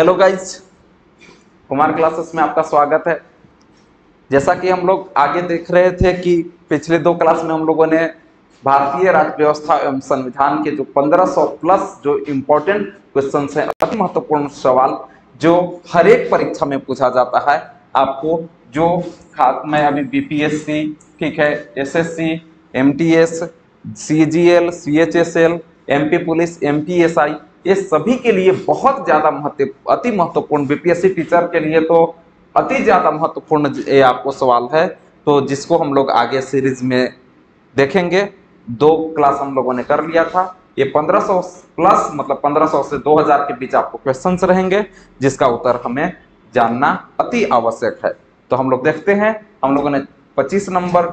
Hello guys Kumar classes में आपका स्वागत है। जैसा कि हम लोग आगे देख रहे थे कि पिछले दो क्लास में हम लोगों ने भारतीय राज्य व्यवस्था एवं संविधान के जो 1500 प्लस जो इम्पोर्टेंट क्वेश्चन हैं, अति महत्वपूर्ण सवाल, जो हर एक परीक्षा में पूछा जाता है, आपको जो खात में अभी बीपीएससी ठीक है SSC MTS CGL CHSL MP police MPSI ये सभी के लिए बहुत ज़्यादा महत्व, अति महत्वपूर्ण बीपीएससी टीचर के लिए तो अति ज़्यादा महत्वपूर्ण ये आपको सवाल है। तो जिसको हम लोग आगे सीरीज़ में देखेंगे, दो क्लास हम लोगों ने कर लिया था। ये 1500 प्लस मतलब 1500 से 2000 के बीच आपको क्वेश्चंस रहेंगे, जिसका उत्तर हमें जानना अति आवश्यक है। तो हम लोग देखते हैं, हम लोगों ने 25 नंबर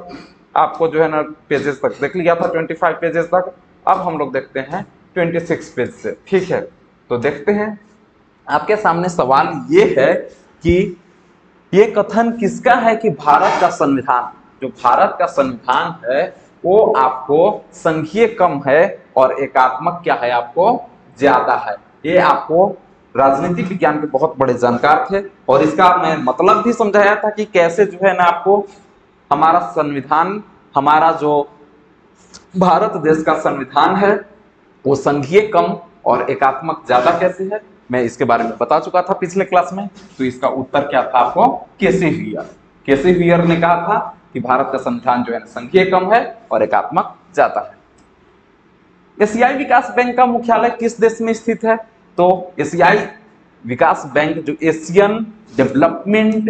आपको जो है ना पेजेस तक देख लिया था 25 पेजेस तक। अब हम लोग देखते हैं 26 पेज से, ठीक है? तो देखते हैं। आपके सामने सवाल ये है कि ये कथन किसका है कि भारत का संविधान? जो भारत का संविधान है, वो आपको संघीय कम है और एकात्मक क्या है आपको? ज़्यादा है। ये आपको राजनीति विज्ञान के बहुत बड़े जानकार थे और इसका मैं मतलब भी समझाया था कि कैसे जो है ना आपको हमारा संविधान, हमारा जो भारत देश का संविधान है वो संघीय कम और एकात्मक ज़्यादा कैसे है? मैं इसके बारे में बता चुका था पिछले क्लास में तो इसका उत्तर क्या था आपको? केसी हुयर केसी हुयर ने कहा था कि भारत का संविधान जो है संघीय कम है और एकात्मक ज़्यादा है। एशियाई विकास बैंक का मुख्यालय किस देश में स्थित है? तो एशियाई विकास बैंक जो Asian Development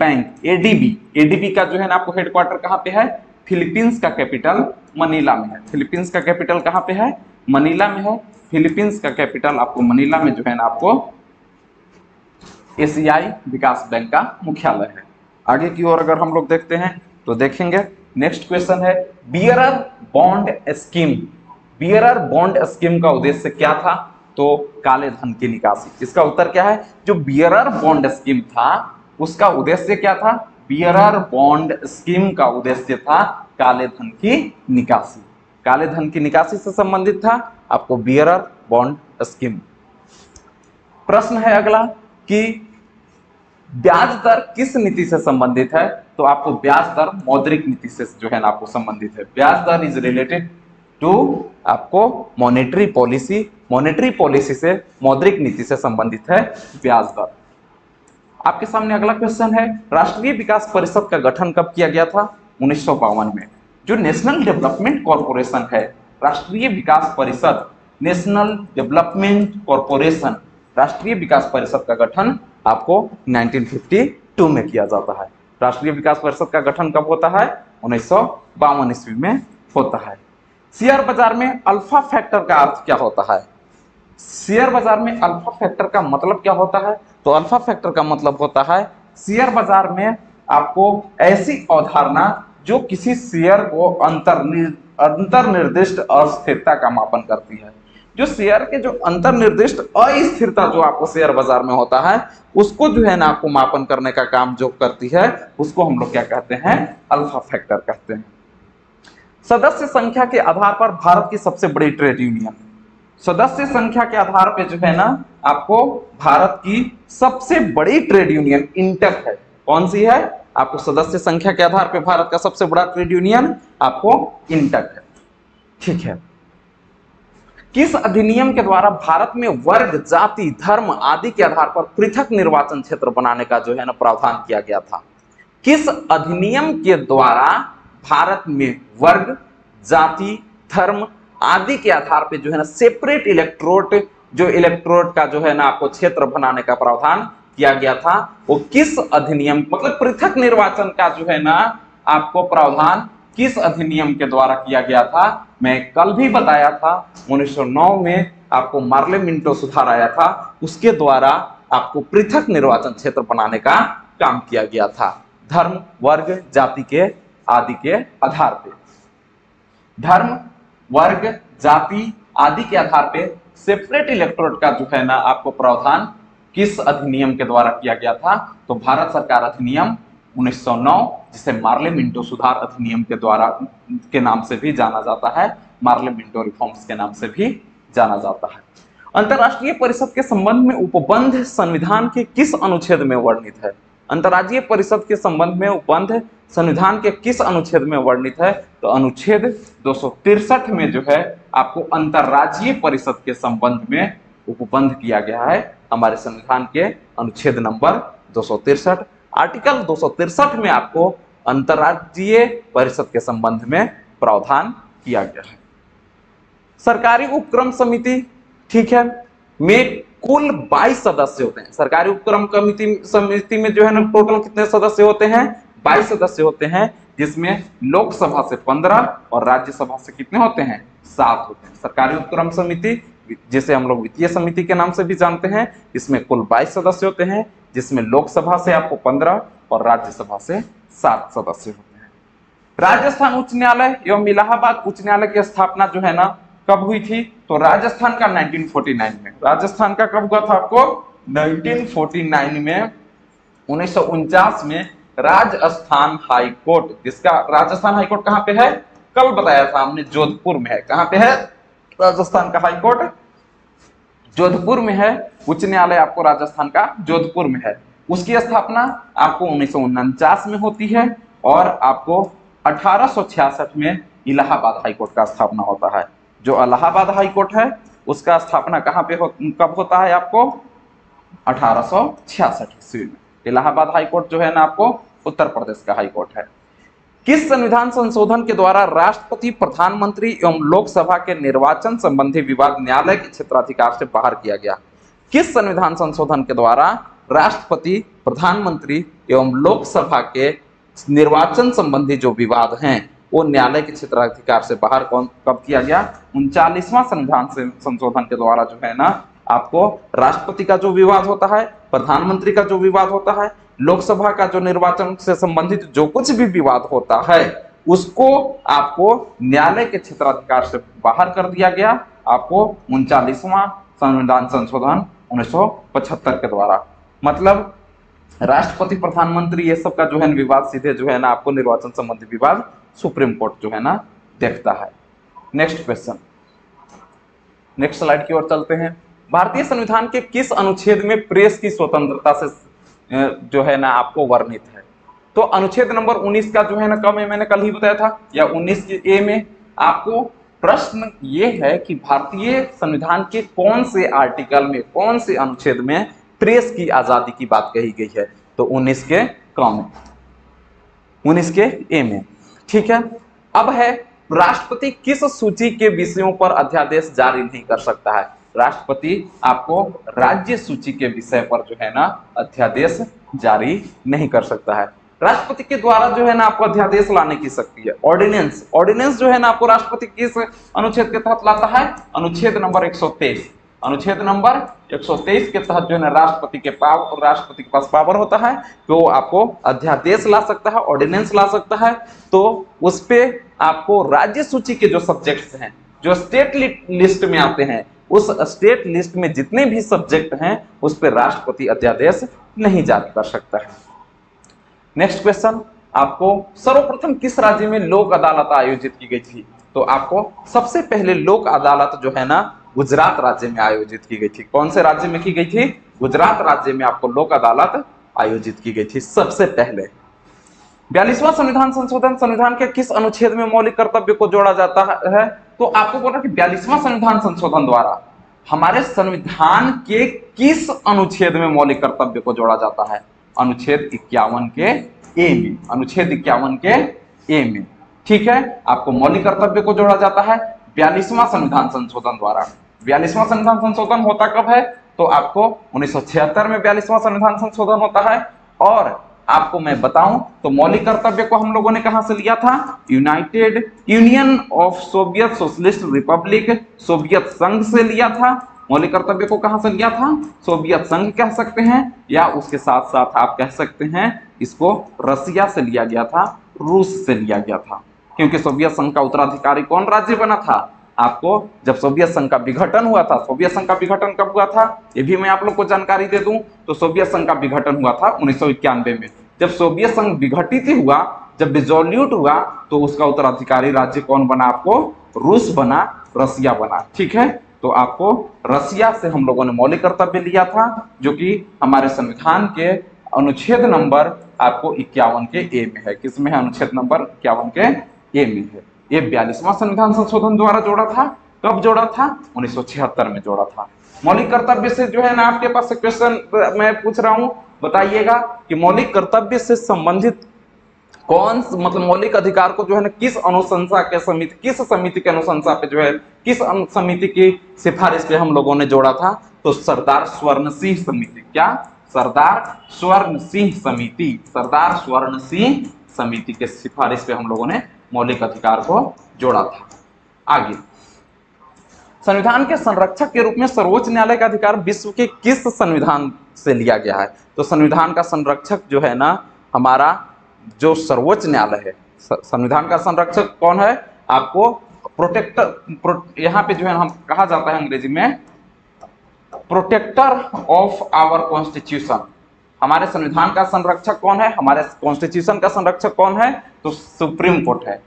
Bank, ADB. ADB का जो है ना, आपको हेडक्वार्टर कहाँ पे है? फिलीपींस का कैपिटल मनीला में है। फिलीपींस का कैपिटल कहाँ पे है? मनीला में है। फिलीपींस का कैपिटल आपको मनीला में जो है ना आपको एशियाई विकास बैंक का मुख्यालय है। आगे की ओर अगर हम लोग देखते हैं तो देखेंगे। नेक्स्ट क्वेश्चन है, bearer bond scheme. Bearer bond scheme का उद्देश्य क्या था? तो काले धन की निकासी। इसका उत्तर क्या है? जो बियरर बॉन्ड स्कीम था, उसका उद्देश्य क्या था? बियरर बॉन्ड स्कीम का उद्देश्य था काले धन की निकासी। काले धन की निकासी से संबंधित था आपको बियरर बॉन्ड स्कीम। प्रश्न है अगला कि ब्याज दर किस नीति से संबंधित है? तो आपको ब्याज दर मौद्रिक नीति से जो है ना आपको संबंधित है। ब्याज दर इज़ रिलेटेड टू आपको मॉनेटरी पॉलिसी मॉनेटरी पॉलिसी से मौद्रिक नीति से संबंधित है ब्याज दर। आपके सामने अगला क्वेश्चन है, राष्ट्रीय विकास परिषद का गठन कब किया गया था? उन्नीस सौ बावन में। जो नेशनल डेवलपमेंट कॉरपोरेशन है, राष्ट्रीय विकास परिषद नेशनल डेवलपमेंट कॉरपोरेशन राष्ट्रीय विकास परिषद का गठन आपको 1952 में किया जाता है। राष्ट्रीय विकास परिषद का गठन कब होता है? उन्नीस सौ बावन ईस्वी में होता है। शेयर बाज़ार में अल्फ़ा फैक्टर का अर्थ क्या होता है? शेयर बाज़ार में अल्फ़ा फैक्टर का मतलब क्या होता है? तो अल्फ़ा फैक्टर का मतलब होता है शेयर बाज़ार में आपको ऐसी अवधारणा जो किसी शेयर को अंतर अंतर्निर्दिष्ट अस्थिरता का मापन करती है। जो शेयर के जो अंतर्निर्दिष्ट अस्थिरता जो आपको शेयर बाज़ार में होता है, उसको जो है ना आपको मापन करने का काम जो करती है, उसको हम लोग क्या कहते हैं? अल्फ़ा फैक्टर कहते हैं। सदस्य संख्या के आधार पर भारत की सबसे बड़ी ट्रेड यूनियन सदस्य संख्या के आधार पर जो है ना आपको भारत की सबसे बड़ी ट्रेड यूनियन इंटक है। कौन सी है? आपको सदस्य संख्या के आधार पर भारत का सबसे बड़ा ट्रेड यूनियन आपको इंटक है। ठीक है। किस अधिनियम के द्वारा भारत में वर्ग, जाति, धर्म आदि के आधार पर पृथक निर्वाचन क्षेत्र बनाने का जो है ना प्रावधान किया गया था? किस अधिनियम के द्वारा भारत में वर्ग, जाति, धर्म आदि के आधार पर जो है ना सेपरेट इलेक्ट्रोड जो इलेक्ट्रोड का जो है ना आपको क्षेत्र बनाने का प्रावधान किया गया था, वो किस अधिनियम मतलब पृथक निर्वाचन का जो है ना आपको प्रावधान किस अधिनियम के द्वारा किया गया था, मैं कल भी बताया था 1909 में आपको मार्ले मिंटो सुधार आया था, उसके द्वारा आपको पृथक निर्वाचन क्षेत्र बनाने का काम किया गया था। धर्म, वर्ग, जाति के, आदि के आधार पे। धर्म, वर्ग, जाति आदि के आधार पे सेपरेट इलेक्ट्रोड का जो है ना आपको प्रावधान किस अधिनियम के द्वारा किया गया था? तो भारत सरकार अधिनियम 1909 जिसे मार्ले मिंटो सुधार अधिनियम के द्वारा, के नाम से भी जाना जाता है, मार्ले मिंटो रिफॉर्म्स के नाम से भी जाना जाता है। अंतरराष्ट्रीय परिषद के संबंध में उपबंध संविधान के किस अनुच्छेद में वर्णित है? अंतर्राज्यीय परिषद के संबंध में उपबंध संविधान के किस अनुच्छेद में वर्णित है? तो अनुच्छेद दो में जो है, आपको अंतरराज्यीय परिषद के संबंध में उपबंध किया गया है। हमारे संविधान के अनुच्छेद नंबर दो आर्टिकल दो में आपको अंतरराज्यीय परिषद के संबंध में प्रावधान किया गया है। सरकारी उपक्रम समिति, ठीक है, में कुल 22 सदस्य होते हैं। सरकारी उपक्रम समिति में जो है ना, टोटल कितने सदस्य होते हैं? 22 सदस्य होते हैं, जिसमें लोकसभा से 15 और राज्यसभा से कितने होते हैं? सात होते हैं। सरकारी उपक्रम समिति, जिसे हम लोग वित्तीय समिति के नाम से भी जानते हैं, इसमें कुल 22 सदस्य होते हैं, जिसमें लोकसभा से आपको 15 और राज्यसभा से सात सदस्य होते हैं। राजस्थान उच्च न्यायालय एवं इलाहाबाद उच्च न्यायालय की स्थापना जो है ना, कब हुई थी? तो राजस्थान का 1949 में। राजस्थान का कब हुआ था आपको? 1949 में, उन्नीस में राजस्थान हाई कोर्ट जिसका राजस्थान हाई कोर्ट कहाँ पे है? कल बताया था हमने जोधपुर में है। कहाँ पे है? राजस्थान का हाई कोर्ट जोधपुर में है। उच्च न्यायालय आपको राजस्थान का जोधपुर में है। उसकी स्थापना आपको उन्नीस सौ उनचास में होती है और आपको अठारह में इलाहाबाद हाईकोर्ट का स्थापना होता है। जो इलाहाबाद हाई कोर्ट है उसका स्थापना कहाँ पे हो, कब होता है आपको? अठारह ईस्वी में। इलाहाबाद हाई कोर्ट जो है ना आपको उत्तर प्रदेश का हाईकोर्ट है। किस संविधान संशोधन के द्वारा राष्ट्रपति, प्रधानमंत्री एवं लोकसभा के निर्वाचन संबंधी विवाद न्यायालय के क्षेत्राधिकार से बाहर किया गया? किस संविधान संशोधन के द्वारा राष्ट्रपति, प्रधानमंत्री एवं लोकसभा के निर्वाचन संबंधी जो विवाद हैं, वो न्यायालय के क्षेत्राधिकार से बाहर कौन, कब किया गया? उनचालीसवां संविधान संशोधन के द्वारा जो है ना, आपको राष्ट्रपति का जो विवाद होता है, प्रधानमंत्री का जो विवाद होता है लोकसभा का जो निर्वाचन से संबंधित जो कुछ भी विवाद होता है, उसको आपको न्यायालय के क्षेत्राधिकार से बाहर कर दिया गया। आपको उनचालीसवां संविधान संशोधन उन्नीस के द्वारा। मतलब राष्ट्रपति, प्रधानमंत्री, ये सब का जो है विवाद, सीधे जो है ना आपको निर्वाचन संबंधी विवाद सुप्रीम कोर्ट जो है ना देखता है। Next question. नेक्स्ट स्लाइड की ओर चलते हैं। भारतीय संविधान के किस अनुच्छेद में प्रेस की स्वतंत्रता से जो है ना, आपको वर्णित है। तो अनुच्छेद नंबर 19 का जो है ना कम है मैंने कल ही बताया था, या 19 के ए में आपको प्रश्न ये है कि भारतीय संविधान के कौन से आर्टिकल में, कौन से अनुच्छेद में प्रेस की आज़ादी की बात कही गई है? तो 19 के कम में। 19 के ए में। ठीक है? अब है, राष्ट्रपति किस सूची के विषयों पर अध्यादेश जारी नहीं कर सकता है? राष्ट्रपति आपको राज्य सूची के विषय पर जो है ना अध्यादेश जारी नहीं कर सकता है। राष्ट्रपति के द्वारा जो है ना आपको अध्यादेश लाने की शक्ति है। ऑर्डिनेंस ऑर्डिनेंस जो है ना आपको राष्ट्रपति किस अनुच्छेद के तहत लाता है? अनुच्छेद नंबर 123 अनुच्छेद नंबर 123 के तहत जो है राष्ट्रपति के पावर राष्ट्रपति के पास पावर होता है तो आपको अध्यादेश ला सकता है ऑर्डिनेंस ला सकता है तो उस पे आपको राज्य सूची के जो सब्जेक्ट्स हैं, जो स्टेट लिस्ट में आते हैं उस स्टेट लिस्ट में जितने भी सब्जेक्ट हैं, उस पर राष्ट्रपति अध्यादेश नहीं जारी कर सकता है। नेक्स्ट क्वेश्चन आपको सर्वप्रथम किस राज्य में लोक अदालत आयोजित की गई थी? तो आपको सबसे पहले लोक अदालत जो है ना, गुजरात राज्य में आयोजित की गई थी। कौन से राज्य में की गई थी? गुजरात राज्य में आपको लोक अदालत आयोजित की गई थी सबसे पहले। बयालीसवां संविधान संशोधन संविधान के किस अनुच्छेद में मौलिक कर्तव्य को जोड़ा जाता है? तो आपको बोला कि बयालीसवां संविधान संशोधन द्वारा हमारे संविधान के किस अनुच्छेद में मौलिक कर्तव्य को जोड़ा जाता है? अनुच्छेद इक्यावन के ए में। अनुच्छेद इक्यावन के ए में। ठीक है? आपको मौलिक कर्तव्य को जोड़ा जाता है बयालीसवां संविधान संशोधन द्वारा। बयालीसवां संविधान संशोधन होता कब है? तो आपको उन्नीस सौ छिहत्तर में बयालीसवां संविधान संशोधन होता है और आपको मैं बताऊँ तो मौलिक कर्तव्य को हम लोगों ने कहा से लिया था? United Union of Soviet Socialist Republic Soviet संघ से लिया था। मौलिक कर्तव्य को कहाँ से लिया था? सोवियत संघ कह सकते हैं, या उसके साथ साथ आप कह सकते हैं, इसको रसिया से लिया गया था, रूस से लिया गया था। क्योंकि सोवियत संघ का उत्तराधिकारी कौन? राज्य बना था। आपको, जब सोवियत संघ का विघटन हुआ था, सोवियत संघ का विघटन कब हुआ था? ये भी मैं आप लोग को जानकारी दे दूँ। तो सोवियत संघ का विघटन हुआ था उन्नीस में। जब सोवियत संघ विघटित हुआ, जब डिजोल्यूट हुआ तो उसका उत्तराधिकारी राज्य कौन बना आपको? रूस बना, रसिया बना। ठीक है? तो आपको रसिया से हम लोगों ने मौलिक कर्तव्य लिया था, जो कि हमारे संविधान के अनुच्छेद नंबर आपको इक्यावन के ए में है। किसमें है? अनुच्छेद नंबर इक्यावन के ए में है। ये बयालीसवां संविधान संशोधन द्वारा जोड़ा था। कब जोड़ा था? उन्नीस सौ छिहत्तर में जोड़ा था। मौलिक कर्तव्य से जो है ना, आपके पास क्वेश्चन मैं पूछ रहा हूँ। बताइएगा कि मौलिक कर्तव्य से संबंधित कौन मतलब मौलिक अधिकार को जो है ना, किस अनुशंसा के समिति, किस समिति के अनुशंसा पे जो है, किस समिति की सिफारिश पे हम लोगों ने जोड़ा था? तो सरदार स्वर्ण सिंह समिति। क्या? सरदार स्वर्ण सिंह समिति। सरदार स्वर्ण सिंह समिति के सिफारिश पे हम लोगों ने मौलिक अधिकार को जोड़ा था। आगे। संविधान के संरक्षक के रूप में सर्वोच्च न्यायालय का अधिकार विश्व के किस संविधान से लिया गया है? तो संविधान का संरक्षक जो है ना हमारा जो सर्वोच्च न्यायालय है संविधान का संरक्षक कौन है? आपको प्रोटेक्टर प्रो, यहाँ पे जो है हम कहा जाता है अंग्रेज़ी में प्रोटेक्टर ऑफ़ आवर कॉन्स्टिट्यूशन हमारे संविधान का संरक्षक कौन है? हमारे कॉन्स्टिट्यूशन का संरक्षक कौन है? तो सुप्रीम कोर्ट है।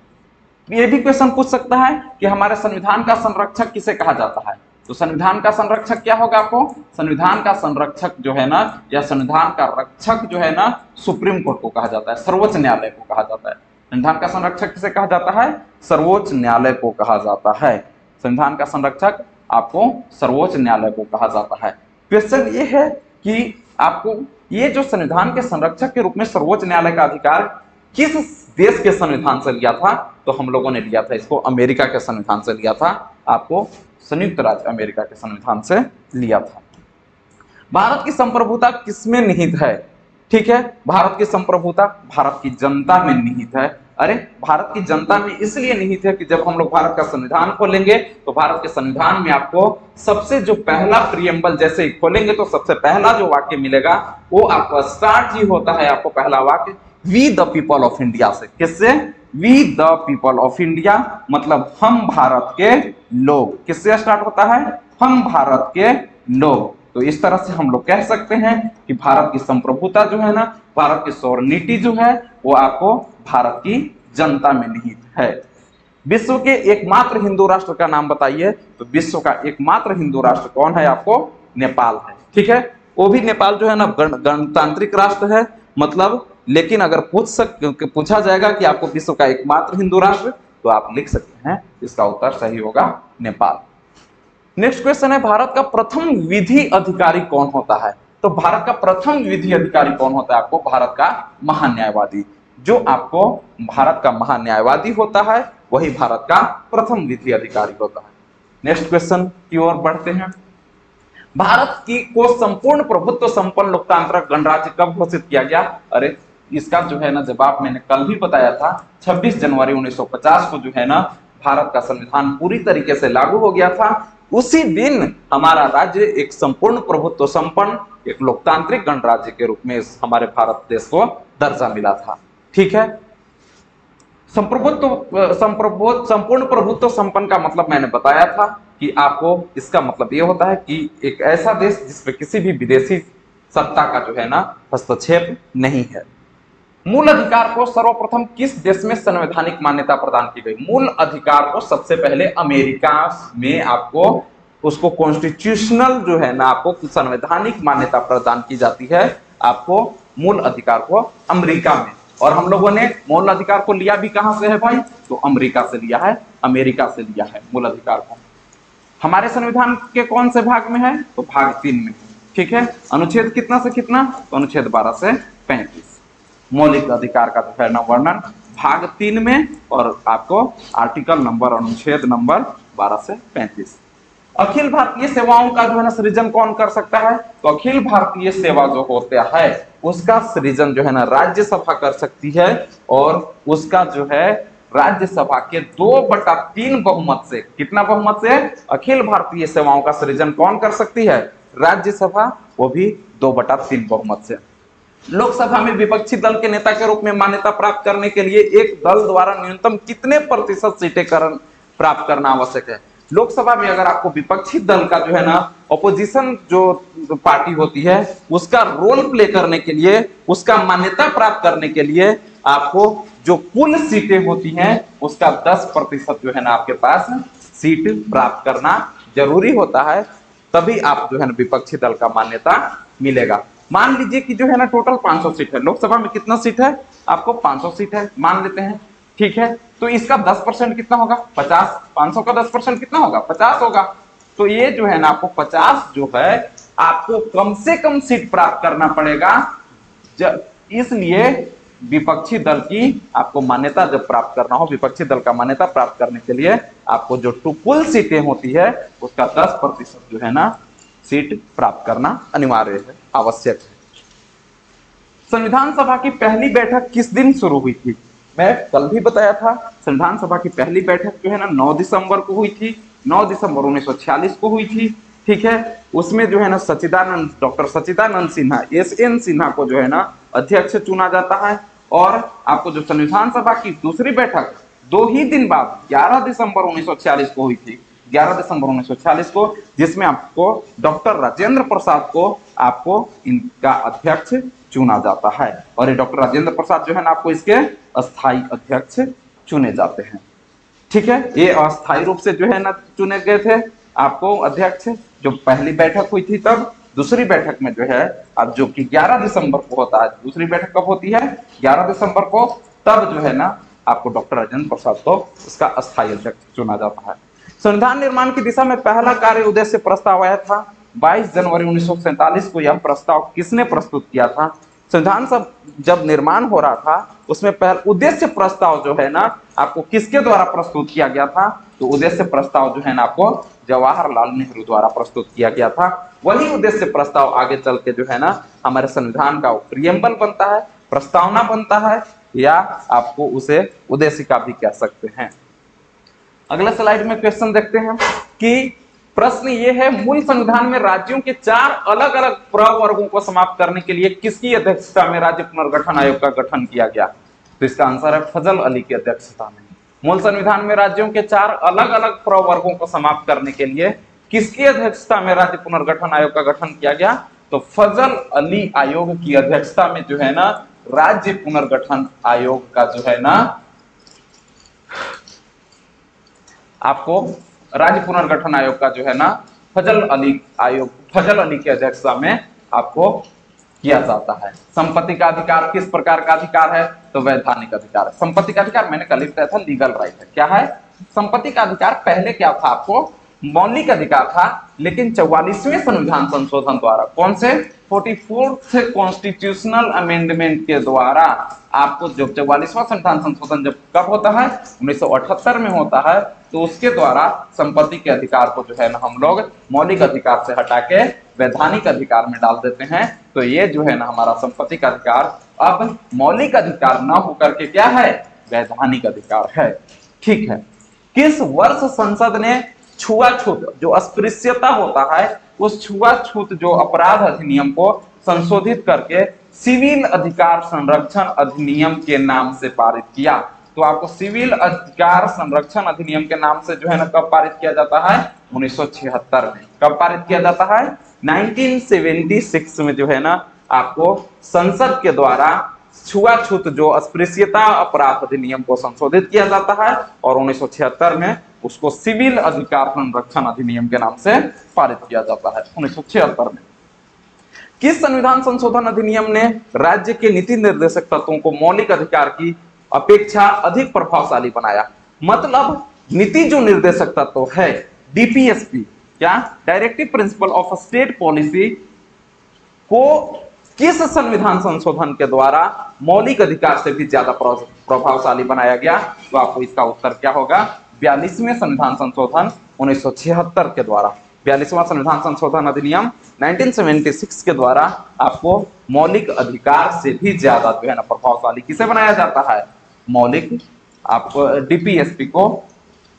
ये भी क्वेश्चन पूछ सकता है कि हमारे संविधान का संरक्षक किसे कहा जाता है? तो संविधान का संरक्षक क्या होगा आपको? संविधान का संरक्षक जो है ना, या संविधान का रक्षक जो है ना, सुप्रीम कोर्ट को कहा जाता है, सर्वोच्च न्यायालय को कहा जाता है। संविधान का संरक्षक किसे कहा जाता है? सर्वोच्च न्यायालय को कहा जाता है। संविधान का संरक्षक आपको सर्वोच्च न्यायालय को कहा जाता है। क्वेश्चन ये है कि आपको ये जो संविधान के संरक्षक के रूप में सर्वोच्च न्यायालय का अधिकार किस देश के संविधान से लिया था तो हम लोगों ने लिया था इसको अमेरिका के संविधान से लिया था, आपको संयुक्त राज्य अमेरिका के संविधान से लिया था। भारत की संप्रभुता किसमें निहित है? ठीक है, भारत की संप्रभुता भारत की जनता में निहित है। अरे, भारत की जनता में इसलिए निहित है कि जब हम लोग भारत का संविधान खोलेंगे तो भारत के संविधान में आपको सबसे जो पहला प्रियम्बल जैसे ही खोलेंगे तो सबसे पहला जो वाक्य मिलेगा, वो आपका स्टार्ट ही होता है, आपको पहला वाक्य we the people of India से। किससे? We the people of India मतलब हम भारत के लोग। किससे स्टार्ट होता है? हम भारत के लोग। तो इस तरह से हम लोग कह सकते हैं कि भारत की संप्रभुता जो है ना, भारत की सौरनीति जो है, वो आपको भारत की जनता में निहित है। विश्व के एकमात्र हिंदू राष्ट्र का नाम बताइए। तो विश्व का एकमात्र हिंदू राष्ट्र कौन है आपको? नेपाल है। ठीक है? वो भी नेपाल जो है ना गणतांत्रिक राष्ट्र है मतलब लेकिन अगर पूछ सक पूछा जाएगा कि आपको विश्व का एकमात्र हिंदू राष्ट्र तो आप लिख सकते हैं, इसका उत्तर सही होगा नेपाल। नेक्स्ट क्वेश्चन है, भारत का प्रथम विधि अधिकारी कौन होता है? तो भारत का प्रथम विधि अधिकारी कौन होता है आपको? भारत का महान्यायवादी। जो आपको भारत का महान्यायवादी होता है, वही भारत का प्रथम विधि अधिकारी होता है। नेक्स्ट क्वेश्चन की ओर बढ़ते हैं। भारत की को संपूर्ण प्रभुत्व संपन्न लोकतांत्रिक गणराज्य कब घोषित किया गया? अरे, इसका जो है ना जवाब मैंने कल भी बताया था 26 जनवरी 1950 को जो है ना भारत का संविधान पूरी तरीके से लागू हो गया था। उसी दिन हमारा राज्य एक संपूर्ण प्रभुत्व संपन्न, एक लोकतांत्रिक गणराज्य के रूप में हमारे भारत देश को दर्जा मिला था। ठीक है? संप्रभुत्व संप्रभुत्व, संपूर्ण प्रभुत्व संपन्न का मतलब मैंने बताया था कि आपको इसका मतलब यह होता है कि एक ऐसा देश जिसमें किसी भी विदेशी सत्ता का जो है ना, हस्तक्षेप नहीं है। मूल अधिकार को सर्वप्रथम किस देश में संवैधानिक मान्यता प्रदान की गई? मूल अधिकार को सबसे पहले अमेरिका में आपको, उसको कॉन्स्टिट्यूशनल जो है ना, आपको संवैधानिक मान्यता प्रदान की जाती है। आपको मूल अधिकार को अमेरिका में। और हम लोगों ने मूल अधिकार को लिया भी कहाँ से है भाई? तो अमेरिका से लिया है, अमेरिका से लिया है मूल अधिकार को। हमारे संविधान के कौन से भाग में है? तो भाग तीन में। ठीक है? अनुच्छेद कितना से कितना? तो अनुच्छेद बारह से पैंतीस। मौलिक अधिकार का जो है ना वर्णन। भाग तीन में और आपको आर्टिकल नंबर अनुच्छेद नंबर बारह से पैंतीस। अखिल भारतीय सेवाओं का जो है ना सृजन कौन कर सकता है? तो अखिल भारतीय सेवा जो होता है, उसका सृजन जो है ना राज्यसभा कर सकती है और उसका जो है राज्यसभा के दो बटा तीन बहुमत से, कितना बहुमत से? अखिल भारतीय सेवाओं का सृजन कौन कर सकती है? राज्यसभा, वो भी दो बटा तीन बहुमत से। लोकसभा में विपक्षी दल के नेता के रूप में मान्यता प्राप्त करने के लिए एक दल द्वारा न्यूनतम कितने प्रतिशत सीटें प्राप्त करना आवश्यक है? लोकसभा में अगर आपको विपक्षी दल का जो है ना ऑपोजिशन जो पार्टी होती है, उसका रोल प्ले करने के लिए, उसका मान्यता प्राप्त करने के लिए आपको जो कुल सीटें होती हैं, उसका 10 प्रतिशत जो है ना आपके पास सीट प्राप्त करना ज़रूरी होता है, तभी आप जो है ना विपक्षी दल का मान्यता मिलेगा। मान लीजिए कि जो है ना टोटल 500 सीट है। लोकसभा में कितना सीट है? आपको 500 सीट है। मान लेते हैं ठीक है? तो इसका 10 परसेंट कितना होगा? 50 500 का 10 परसेंट कितना होगा? 50 होगा। तो ये जो है ना आपको 50 जो है, आपको कम से कम सीट प्राप्त करना पड़ेगा। इसलिए विपक्षी दल की आपको मान्यता जब प्राप्त करना हो, विपक्षी दल का मान्यता प्राप्त करने के लिए आपको जो कुल सीटें होती है, उसका 10 प्रतिशत जो है ना सीट प्राप्त करना अनिवार्य है, आवश्यक है। संविधान सभा की पहली बैठक किस दिन शुरू हुई थी? मैं कल भी बताया था, संविधान सभा की पहली बैठक जो है ना 9 दिसंबर को हुई थी 9 दिसंबर 1946 को हुई थी, ठीक है? उसमें जो है ना Sachchidananda doctor Sachchidananda Sinha, S N Sinha को जो है ना, अध्यक्ष चुना जाता है और आपको जो संविधान सभा की दूसरी बैठक दो ही दिन बाद 11 दिसंबर 1946 को हुई थी 11 दिसंबर 1946 को, जिसमें आपको डॉक्टर राजेंद्र प्रसाद को आपको इनका अध्यक्ष चुना जाता है। और ये डॉक्टर राजेंद्र प्रसाद जो है ना, आपको इसके अस्थाई अध्यक्ष चुने जाते हैं। ठीक है? ये अस्थाई रूप से जो है ना चुने गए थे। आपको अध्यक्ष, जो पहली बैठक हुई थी तब, दूसरी बैठक में जो है, अब जो कि 11 दिसंबर को होता है, दूसरी बैठक कब होती है? 11 दिसंबर को, तब जो है ना, आपको डॉक्टर राजेंद्र प्रसाद को उसका अस्थायी अध्यक्ष चुना जाता है। संविधान निर्माण की दिशा में पहला कार्य उद्देश्य प्रस्ताव आया था। 22 जनवरी उन्नीस सौ सैंतालीस को यह प्रस्ताव किसने प्रस्तुत किया था? संविधान सब जब निर्माण हो रहा था, उसमें पहले, उद्देश्य प्रस्ताव जो है ना, आपको किसके द्वारा प्रस्तुत किया गया था? तो उद्देश्य प्रस्ताव जो है ना, आपको जवाहरलाल नेहरू द्वारा प्रस्तुत किया गया था। वही उद्देश्य प्रस्ताव आगे चल के जो है ना, हमारे संविधान का प्रियम्बल बनता है, प्रस्तावना बनता है, या आपको उसे उद्देशिका भी कह सकते हैं। अगला स्लाइड में क्वेश्चन देखते हैं कि प्रश्न ये है, मूल संविधान में राज्यों के चार अलग अलग प्रवर्गों को समाप्त करने के लिए किसकी अध्यक्षता में राज्य पुनर्गठन आयोग का गठन किया गया? तो इसका आंसर है फजल अली की अध्यक्षता में। मूल संविधान में राज्यों के चार अलग अलग प्रवर्गों को समाप्त करने के लिए किसकी अध्यक्षता में राज्य पुनर्गठन आयोग का गठन किया गया? तो फजल अली आयोग की अध्यक्षता में जो है ना, राज्य पुनर्गठन आयोग का जो है ना, आपको राज्य पुनर्गठन आयोग का जो है ना, फजल अली आयोग, फजल अली की अध्यक्षता में आपको किया जाता है। संपत्ति का अधिकार किस प्रकार का अधिकार है? तो वैधानिक अधिकार है। संपत्ति का अधिकार मैंने कल बताया था, लीगल राइट है। क्या है? संपत्ति का अधिकार पहले क्या था आपको? मौलिक अधिकार था, लेकिन चौवालीसवें संविधान संशोधन द्वारा, कौन से? फोर्टी फोर्थ कॉन्स्टिट्यूशनल अमेंडमेंट के द्वारा। आपको जब चौवालीसवां संविधान संशोधन जब कब होता है? 1978 में होता है। तो उसके द्वारा संपत्ति के अधिकार को जो है ना हम लोग मौलिक अधिकार से हटा के वैधानिक अधिकार में डाल देते हैं। तो ये जो है ना हमारा संपत्ति का अधिकार। अब मौलिक अधिकार न होकर के क्या है? वैधानिक अधिकार है। ठीक है। किस वर्ष संसद ने छुआछूत, जो अस्पृश्यता होता है, उस छुआछूत, जो अपराध अधिनियम को संशोधित करके सिविल अधिकार संरक्षण अधिनियम के नाम से पारित किया। तो आपको सिविल अधिकार संरक्षण अधिनियम के नाम से जो है ना कब पारित किया जाता है? 1976 में। कब पारित किया जाता है? 1976 में जो है ना आपको संसद के द्वारा छुआछूत जो अस्पृश्यता अपराध अधिनियम को संशोधित किया जाता है और 1976 में उसको सिविल अधिकार संरक्षण अधिनियम के नाम से पारित किया जाता है, उन्नीस में। किस संविधान संशोधन अधिनियम ने राज्य के नीति निर्देशक तत्वों को मौलिक अधिकार की अपेक्षा अधिक प्रभावशाली बनाया? मतलब नीति जो निर्देशक तत्व है डीपीएसपी क्या? Directive principle of state policy को किस संविधान संशोधन के द्वारा मौलिक अधिकार से भी ज़्यादा प्रभावशाली बनाया गया? तो आपको इसका उत्तर क्या होगा? बयालीसवें संविधान संशोधन उन्नीस सौ छिहत्तर के द्वारा। बयालीसवां संविधान संशोधन अधिनियम 1976 के द्वारा आपको मौलिक अधिकार से भी ज़्यादा जो है ना प्रभावशाली किसे बनाया जाता है? मौलिक आपको डीपीएसपी को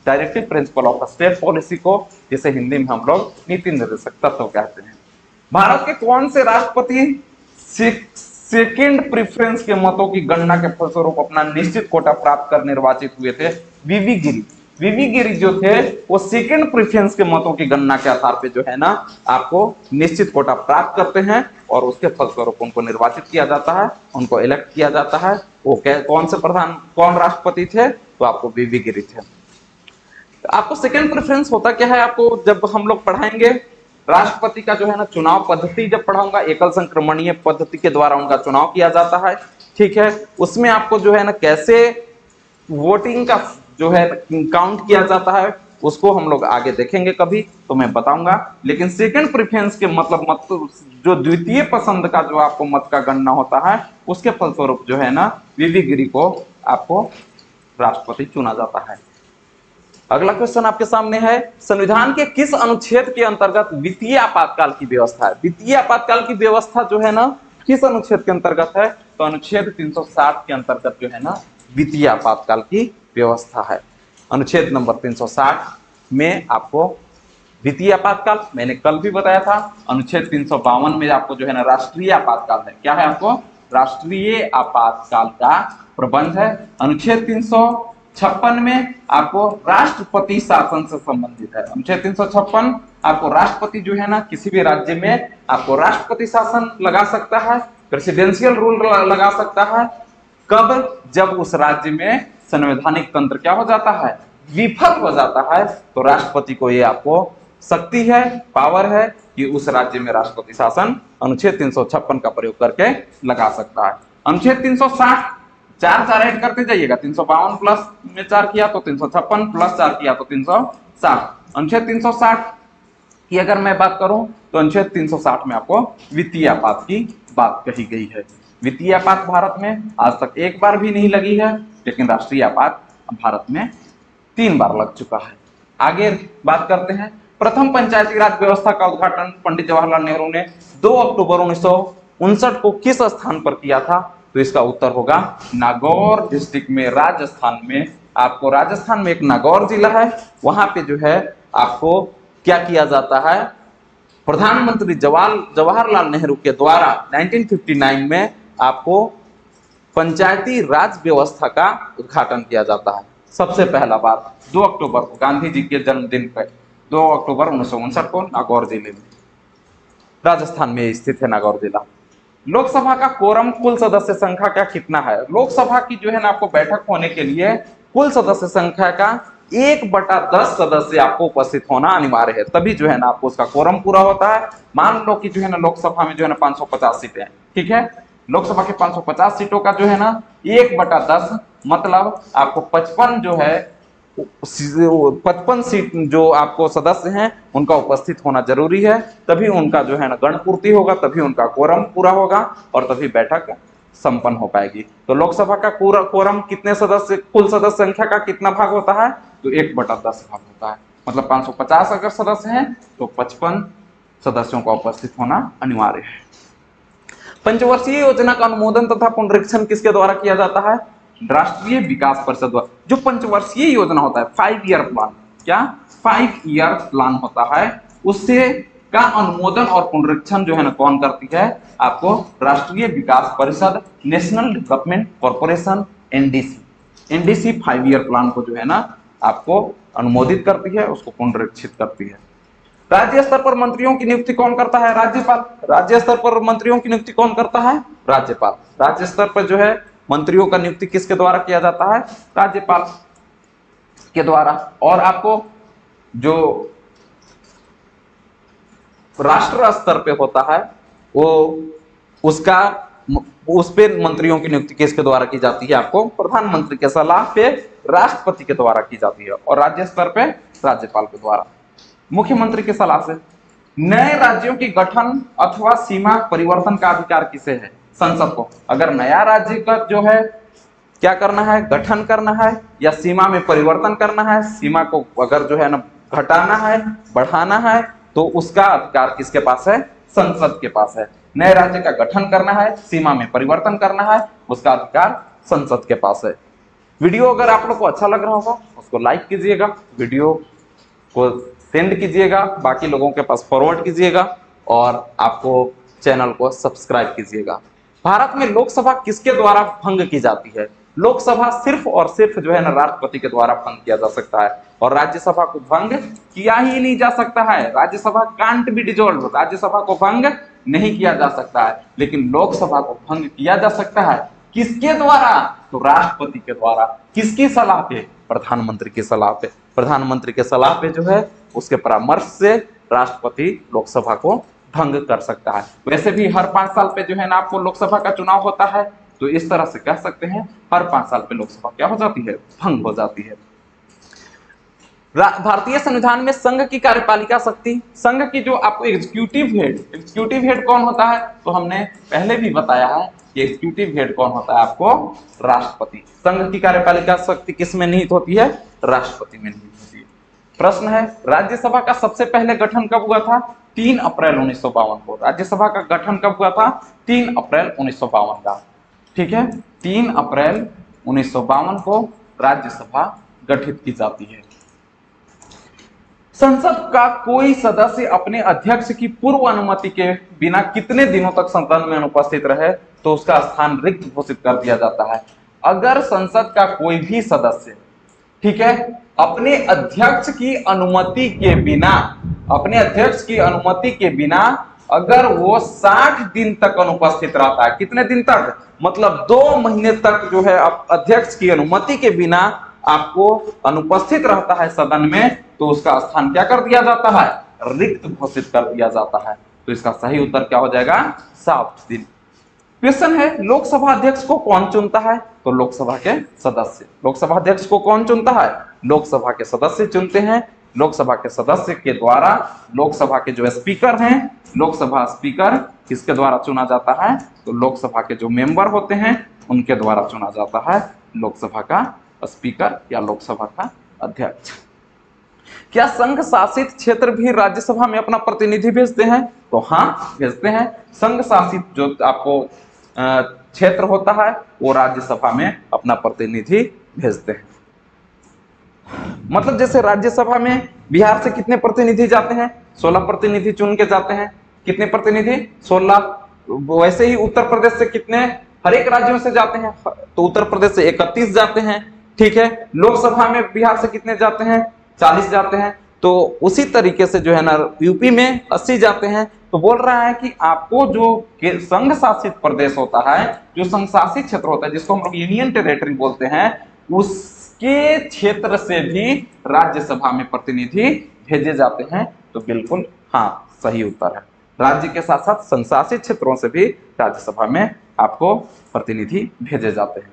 directive principle of state policy को, जिसे हिंदी में हम लोग नीति निर्देशक तत्व कहते हैं। भारत के कौन से राष्ट्रपति सेकेंड प्रेफरेंस के मतों की गणना के फलस्वरूप अपना निश्चित कोटा प्राप्त कर निर्वाचित हुए थे वीवी गिरी वीवी गिरी जो थे, वो सेकेंड प्रेफरेंस के मतों की गणना के आधार पे जो है ना, आपको निश्चित कोटा प्राप्त करते हैं और उसके फलस्वरूप उनको निर्वाचित किया जाता है, उनको इलेक्ट किया जाता है। वो कौन से प्रधान कौन राष्ट्रपति थे? तो आपको वीवी गिरी थे। आपको सेकेंड प्रेफरेंस होता क्या है? आपको जब हम लोग पढ़ाएँगे राष्ट्रपति का जो है ना चुनाव पद्धति जब पढ़ाऊँगा, एकल संक्रमणीय पद्धति के द्वारा उनका चुनाव किया जाता है, ठीक है? उसमें आपको जो है ना कैसे वोटिंग का जो है काउंट किया जाता है, उसको हम लोग आगे देखेंगे कभी तो मैं बताऊँगा। लेकिन सेकंड प्रेफरेंस के मतलब मत, जो द्वितीय पसंद का जो आपको मत का गणना होता है, उसके फलस्वरूप जो है ना वीवी गिरी को आपको राष्ट्रपति चुना जाता है। अगला क्वेश्चन आपके सामने है, संविधान के किस अनुच्छेद के अंतर्गत वित्तीय आपातकाल की व्यवस्था है? वित्तीय आपातकाल की व्यवस्था जो है ना, किस अनुच्छेद के अंतर्गत है? तो अनुच्छेद 360 के अंतर्गत जो है ना, वित्तीय आपातकाल की व्यवस्था है। अनुच्छेद नंबर 360 में आपको वित्तीय आपातकाल, मैंने कल भी बताया था, अनुच्छेद तीन सौ बावन में आपको जो है ना, राष्ट्रीय आपातकाल है। क्या है आपको? राष्ट्रीय आपातकाल का प्रबंध है। अनुच्छेद तीन सौ छप्पन में आपको राष्ट्रपति शासन से संबंधित है। अनुच्छेद तीन आपको राष्ट्रपति जो है ना, किसी भी राज्य में आपको राष्ट्रपति शासन लगा सकता है, प्रेसिडेंशियल रूल लगा सकता है। कब? जब उस राज्य में संवैधानिक तंत्र क्या हो जाता है? विफल हो जाता है तो राष्ट्रपति को ये आपको शक्ति है, पावर है कि उस राज्य में राष्ट्रपति शासन अनुच्छेद तीन सौ छप्पन का प्रयोग करके लगा सकता है। अनुच्छेद 360 चार चार ऐड करते जाइएगा। तीन सौ बावन प्लस में चार किया तो तीन सौ छप्पन प्लस चार किया तो तीन सौ साठ। अनुच्छेद तीन सौ साठ की अगर मैं बात करूँ तो अनुच्छेद 360 में आपको वित्तीय आपात की बात कही गई है। वित्तीय आपात भारत में आज तक एक बार भी नहीं लगी है, लेकिन राष्ट्रीय आपात भारत में तीन बार लग चुका है। आगे बात करते हैं। प्रथम पंचायती राज व्यवस्था का उद्घाटन पंडित जवाहरलाल नेहरू ने 2 अक्टूबर उन्नीस सौ उनसठ को किस स्थान पर किया था? तो इसका उत्तर होगा नागौर डिस्ट्रिक्ट में, राजस्थान में। आपको राजस्थान में एक नागौर जिला है, वहाँ पे जो है आपको क्या किया जाता है? प्रधानमंत्री जवाहर जवाहरलाल नेहरू के द्वारा 1959 में आपको पंचायती राज व्यवस्था का उद्घाटन किया जाता है। सबसे पहला बार 2 अक्टूबर को गांधी जी के जन्मदिन पर 2 अक्टूबर उन्नीस सौ उनसठ को नागौर ज़िले में। राजस्थान में स्थित है नागौर जिला। लोकसभा का कोरम कुल सदस्य संख्या का कितना है? लोकसभा की जो है ना आपको बैठक होने के लिए कुल सदस्य संख्या का एक बटा दस सदस्य आपको उपस्थित होना अनिवार्य है। तभी जो है ना आपको उसका कोरम पूरा होता है। मान लो कि जो है ना लोकसभा में जो है ना 550 सीटें हैं, ठीक है? लोकसभा के 550 सीटों का जो है ना एक बटा दस मतलब आपको पचपन जो है पचपन सीट जो आपको सदस्य हैं, उनका उपस्थित होना ज़रूरी है। तभी उनका जो है ना गण पूर्ति होगा, तभी उनका कोरम पूरा होगा और तभी बैठक संपन्न हो पाएगी। तो लोकसभा का कोरम कितने सदस्य, कुल सदस्य संख्या का कितना भाग होता है? तो एक बटा दस भाग होता है। मतलब 550 अगर सदस्य हैं तो 55 सदस्यों का उपस्थित होना अनिवार्य है। पंचवर्षीय योजना का अनुमोदन तथा पुनरीक्षण किसके द्वारा किया जाता है? राष्ट्रीय विकास परिषद जो पंचवर्षीय योजना होता है फाइव ईयर प्लान क्या? फाइव ईयर प्लान होता है। उससे का अनुमोदन और पुनरीक्षण जो है ना, कौन करती है? आपको राष्ट्रीय विकास परिषद national development corporation NDC NDC five year plan को जो है ना, आपको अनुमोदित करती है, उसको पुनरीक्षित करती है। राज्य स्तर पर मंत्रियों की नियुक्ति कौन करता है? राज्यपाल। राज्य स्तर पर मंत्रियों की नियुक्ति कौन करता है? राज्यपाल। राज्य स्तर पर जो है मंत्रियों का नियुक्ति किसके द्वारा किया जाता है? राज्यपाल के द्वारा। और आपको जो राष्ट्र स्तर पे होता है, वो उसका उस पे मंत्रियों की नियुक्ति किसके द्वारा की जाती है? आपको प्रधानमंत्री के सलाह पे, राष्ट्रपति के द्वारा की जाती है और राज्य स्तर पे राज्यपाल के द्वारा। मुख्यमंत्री की सलाह से। नए राज्यों की गठन अथवा सीमा परिवर्तन का अधिकार किसे है? संसद। को अगर नया राज्य का जो है, क्या करना है? गठन करना है, या सीमा में परिवर्तन करना है, सीमा को अगर जो है ना घटाना है, बढ़ाना है तो उसका अधिकार किसके पास है? संसद के पास है। नए राज्य का गठन करना है, सीमा में परिवर्तन करना है, उसका अधिकार संसद के पास है। वीडियो अगर आप लोग को अच्छा लग रहा होगा, उसको लाइक कीजिएगा, वीडियो को सेंड कीजिएगा, बाकी लोगों के पास फॉरवर्ड कीजिएगा, और आपको चैनल को सब्सक्राइब कीजिएगा। भारत में लोकसभा किसके द्वारा भंग की जाती है? लोकसभा सिर्फ़ और सिर्फ़ जो है ना राष्ट्रपति के द्वारा भंग किया जा सकता है। और राज्यसभा को भंग किया ही नहीं जा सकता है। Rajya Sabha can't be dissolve Rajya Sabha को भंग नहीं किया जा सकता है। लेकिन लोकसभा को भंग किया जा सकता है। किसके द्वारा? तो राष्ट्रपति के द्वारा। किसकी सलाह पे? प्रधानमंत्री की सलाह पे। प्रधानमंत्री के सलाह पे जो है, उसके परामर्श से राष्ट्रपति लोकसभा को भंग कर सकता है। वैसे भी हर पाँच साल पे जो है ना आपको लोकसभा का चुनाव होता है तो इस तरह से कह सकते हैं, हर पाँच साल पे लोकसभा क्या हो जाती है? भंग हो जाती है। भारतीय संविधान में संघ की कार्यपालिका शक्ति, संघ की जो आपको एग्जीक्यूटिव हेड एग्जीक्यूटिव हेड कौन होता है? तो हमने पहले भी बताया है कि एग्जीक्यूटिव हेड कौन होता है आपको? राष्ट्रपति। संघ की कार्यपालिका शक्ति किसमें निहित होती है? राष्ट्रपति में निहित होती है। प्रश्न है, राज्यसभा का सबसे पहले गठन कब हुआ था? तीन अप्रैल उन्नीस को। राज्यसभा का गठन कब हुआ था? तीन अप्रैल उन्नीस का। ठीक है? तीन अप्रैल उन्नीस को राज्यसभा गठित की जाती है। संसद का कोई सदस्य अपने अध्यक्ष की पूर्व अनुमति के बिना कितने दिनों तक सदन में अनुपस्थित रहे तो उसका स्थान रिक्त घोषित कर दिया जाता है। अगर संसद का कोई भी सदस्य ठीक है? अपने अध्यक्ष की अनुमति के बिना, अपने अध्यक्ष की अनुमति के बिना अगर वो 60 दिन तक अनुपस्थित रहता है, कितने दिन तक? मतलब दो महीने तक जो है अध्यक्ष की अनुमति के बिना आपको अनुपस्थित रहता है सदन में तो उसका स्थान क्या कर दिया जाता है? रिक्त घोषित कर दिया जाता है। तो इसका सही उत्तर क्या हो जाएगा? सात दिन। क्वेश्चन है, लोकसभा अध्यक्ष को कौन चुनता है? तो लोकसभा के सदस्य। लोकसभा अध्यक्ष को कौन चुनता है? लोकसभा के सदस्य चुनते हैं। लोकसभा के सदस्य के द्वारा लोकसभा के जो स्पीकर हैं, लोकसभा स्पीकर किसके द्वारा चुना जाता है? तो लोकसभा के जो मेंबर होते हैं, उनके द्वारा चुना जाता है लोकसभा का स्पीकर या लोकसभा का अध्यक्ष। क्या संघ शासित क्षेत्र भी राज्यसभा में अपना प्रतिनिधि भेजते हैं? तो हाँ भेजते हैं। संघ शासित जो आपको क्षेत्र होता है, वो राज्यसभा में अपना प्रतिनिधि भेजते हैं। मतलब जैसे राज्यसभा में बिहार से कितने प्रतिनिधि जाते हैं? सोलह प्रतिनिधि चुन के जाते हैं। कितने प्रतिनिधि? सोलह। वैसे ही उत्तर प्रदेश से कितने? हर एक राज्यों से जाते हैं। तो उत्तर प्रदेश से इकतीस जाते हैं। ठीक है? लोकसभा में बिहार से कितने जाते हैं? चालीस जाते हैं। तो उसी तरीके से जो है ना यूपी में अस्सी जाते हैं। तो बोल रहा है कि आपको जो संघ शासित प्रदेश होता है, जो संघ शासित क्षेत्र होता है, जिसको हम लोग यूनियन टेरेटरी बोलते हैं, उसके क्षेत्र से भी राज्यसभा में प्रतिनिधि भेजे जाते हैं। तो बिल्कुल हाँ सही उत्तर है। राज्य के साथ साथ संशासित क्षेत्रों से भी राज्यसभा में आपको प्रतिनिधि भेजे जाते हैं।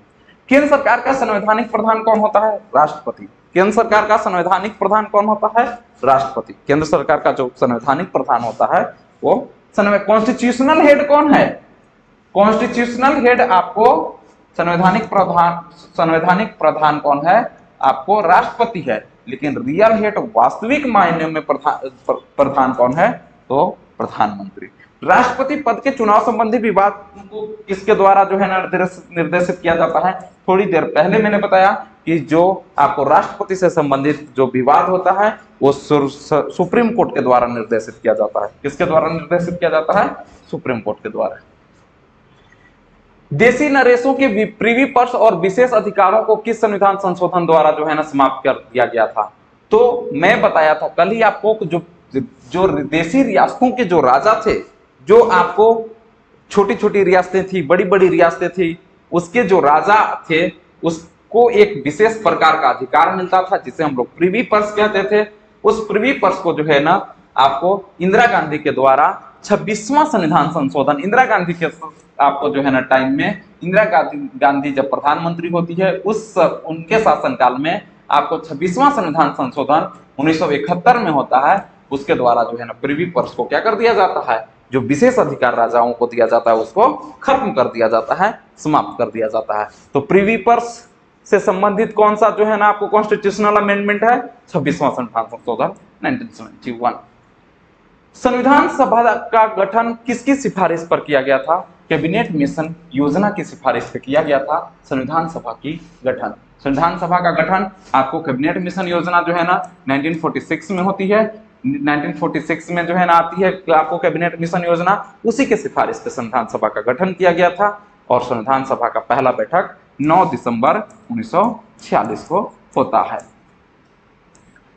केंद्र सरकार का संवैधानिक प्रधान कौन होता है? राष्ट्रपति। केंद्र सरकार का संवैधानिक प्रधान कौन होता है? राष्ट्रपति। केंद्र सरकार का जो संवैधानिक प्रधान होता है, वो कॉन्स्टिट्यूशनल हेड कौन है? कॉन्स्टिट्यूशनल हेड आपको संवैधानिक प्रधान संवैधानिक प्रधान कौन है? आपको राष्ट्रपति है। लेकिन रियल हेड वास्तविक मायने में प्रधान प्रधान कौन है? तो प्रधानमंत्री। राष्ट्रपति पद के चुनाव संबंधी विवाद को किसके द्वारा जो है निर्देशित किया जाता है? थोड़ी देर पहले मैंने बताया कि जो आपको राष्ट्रपति से संबंधित जो विवाद होता है, वो सुप्रीम कोर्ट के द्वारा निर्देशित किया जाता है। किसके द्वारा निर्देशित किया जाता है? सुप्रीम कोर्ट के द्वारा। देशी नरेशों के प्रीवी पर्स और विशेष अधिकारों को किस संविधान संशोधन द्वारा जो है ना समाप्त कर दिया गया था? तो मैं बताया था, कल ही आपको जो जो देशी रियासतों के जो राजा थे, जो आपको छोटी छोटी रियासतें थी बड़ी बड़ी रियासतें थी, उसके जो राजा थे उसको एक विशेष प्रकार का अधिकार मिलता था, जिसे हम लोग प्रिवी पर्स कहते थे। उस प्रिवी पर्स को जो है ना, आपको इंदिरा गांधी के द्वारा छब्बीसवां संविधान संशोधन, इंदिरा गांधी के आपको जो है ना टाइम में इंदिरा गांधी गांधी जब प्रधानमंत्री होती है, उस उनके शासनकाल में आपको छब्बीसवां संविधान संशोधन उन्नीस सौ इकहत्तर में होता है। उसके द्वारा जो है ना, प्रिवी पर्स को क्या कर दिया जाता है? जो विशेष अधिकार राजाओं को दिया जाता है, उसको खत्म कर दिया जाता है, समाप्त कर दिया जाता है। तो प्रीवी पर्स से संबंधित कौन सा जो है ना आपको कॉन्स्टिट्यूशनल अमेंडमेंट है? छब्बीसवां संविधान संशोधन 1971 संविधान सभा का गठन किसकी सिफारिश पर किया गया था? कैबिनेट मिशन योजना की सिफारिश पर किया गया था संविधान सभा की गठन। संविधान सभा का गठन आपको कैबिनेट मिशन योजना जो है ना 1946 में होती है। 1946 में जो है ना आती है आपको कैबिनेट मिशन योजना, उसी के सिफारिश पे संविधान सभा का गठन किया गया था। और संविधान सभा का पहला बैठक 9 दिसंबर 1946 को होता है।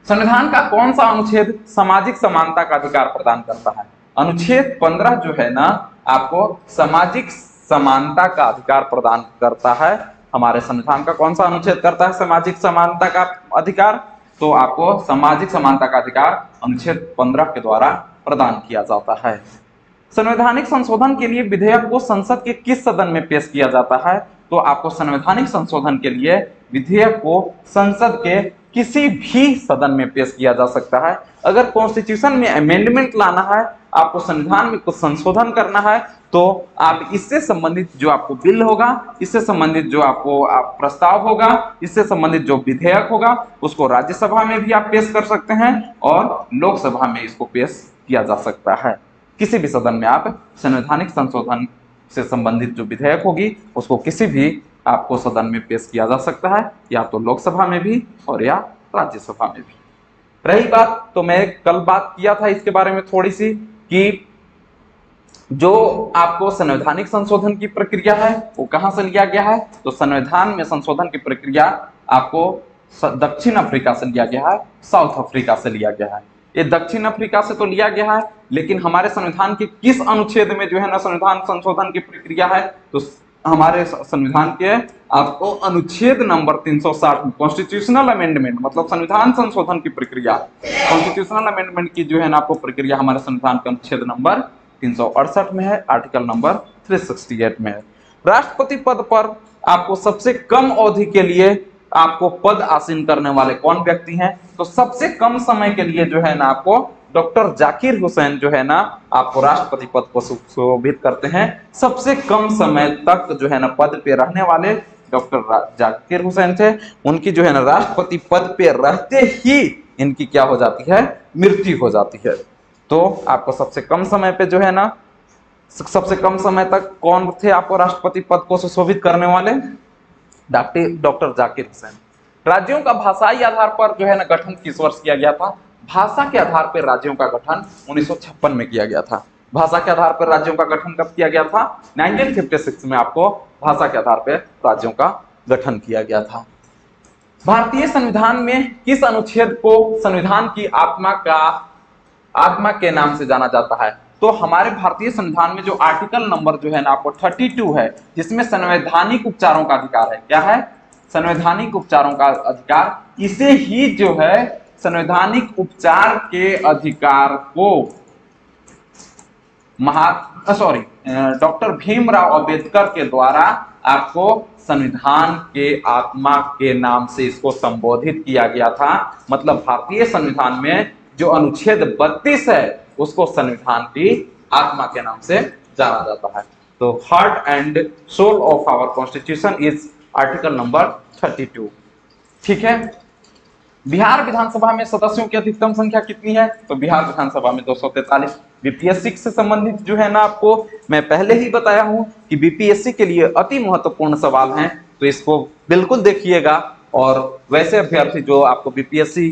संविधान का कौन सा अनुच्छेद सामाजिक समानता का अधिकार प्रदान करता है? अनुच्छेद 15 जो है ना, आपको सामाजिक समानता का अधिकार प्रदान करता है। हमारे संविधान का कौन सा अनुच्छेद करता है? सामाजिक समानता का अधिकार। तो आपको सामाजिक समानता का अधिकार अनुच्छेद 15 के द्वारा प्रदान किया जाता है। संवैधानिक संशोधन के लिए विधेयक को संसद के किस सदन में पेश किया जाता है? तो आपको संवैधानिक संशोधन के लिए विधेयक को संसद के किसी भी सदन में पेश किया जा सकता है। अगर कॉन्स्टिट्यूशन में अमेंडमेंट लाना है, आपको संविधान में कुछ संशोधन करना है तो आप इससे संबंधित जो आपको बिल होगा, इससे संबंधित जो आपको, आप प्रस्ताव होगा, इससे संबंधित जो विधेयक होगा, उसको राज्यसभा में भी आप पेश कर सकते हैं और लोकसभा में इसको पेश किया जा सकता है। किसी भी सदन में आप संवैधानिक संशोधन से संबंधित जो विधेयक होगी, उसको किसी भी आपको सदन में पेश किया जा सकता है, या तो लोकसभा में भी और या राज्यसभा में भी। रही बात तो मैं कल बात किया था इसके बारे में थोड़ी सी, कि जो आपको संवैधानिक संशोधन की प्रक्रिया है, वो कहाँ से लिया गया है? तो संविधान में संशोधन की प्रक्रिया आपको दक्षिण अफ्रीका से लिया गया है, साउथ अफ्रीका से लिया गया है। ये दक्षिण अफ्रीका से तो लिया गया है, लेकिन हमारे संविधान के किस अनुच्छेद में जो है ना संविधान संशोधन की प्रक्रिया है तो हमारे संविधान के आपको अनुच्छेद नंबर 360 में कॉन्स्टिट्यूशनल अमेंडमेंट मतलब संविधान संशोधन की प्रक्रिया। कॉन्स्टिट्यूशनल अमेंडमेंट की जो है ना आपको प्रक्रिया हमारे संविधान के अनुच्छेद नंबर तीन सौ अड़सठ में है आर्टिकल नंबर 368 में है। राष्ट्रपति पद पर आपको सबसे कम अवधि के लिए आपको पद आसीन करने वाले कौन व्यक्ति हैं? तो सबसे कम समय के लिए जो है ना आपको डॉक्टर जाकिर हुसैन जो है ना आपको राष्ट्रपति पद को सुशोभित करते हैं। सबसे कम समय तक जो है ना पद पे रहने वाले डॉक्टर जाकिर हुसैन थे। उनकी जो है ना राष्ट्रपति पद पे रहते ही इनकी क्या हो जाती है? मृत्यु हो जाती है। तो आपको सबसे कम समय पे जो है ना, सबसे कम समय तक कौन थे आपको राष्ट्रपति पद को सुशोभित करने वाले? Doctor doctor Zakir Hussain. राज्यों का भाषाई आधार पर जो है ना गठन किस वर्ष किया गया था? भाषा के आधार पर राज्यों का गठन उन्नीस में किया गया था। भाषा के आधार पर राज्यों का गठन कब किया गया था? 1956 में आपको भाषा के आधार पर राज्यों का गठन किया गया था। भारतीय संविधान में किस अनुच्छेद को संविधान की आत्मा का, आत्मा के नाम से जाना जाता है? तो हमारे भारतीय संविधान में जो आर्टिकल नंबर जो है ना आपको 32 है, जिसमें संवैधानिक उपचारों का अधिकार है। क्या है? संवैधानिक उपचारों का अधिकार, इसे ही जो है संवैधानिक उपचार के अधिकार को महा सॉरी डॉक्टर भीमराव अंबेडकर के द्वारा आपको संविधान के आत्मा के नाम से इसको संबोधित किया गया था। मतलब भारतीय संविधान में जो अनुच्छेद 32 है, उसको संविधान की आत्मा के नाम से जाना जाता है। तो heart and soul of our constitution is article number 32 ठीक है? बिहार विधानसभा में सदस्यों की अधिकतम संख्या कितनी है? तो बिहार विधानसभा में 243 बीपीएससी से संबंधित जो है ना आपको, मैं पहले ही बताया हूँ कि बीपीएससी के लिए अति महत्वपूर्ण सवाल हैं तो इसको बिल्कुल देखिएगा। और वैसे अभ्यर्थी जो आपको बीपीएससी